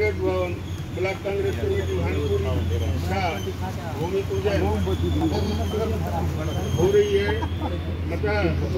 कांग्रेस भवन block Congress committee Bhanpur भूमि पूजा हो रही है। मतलब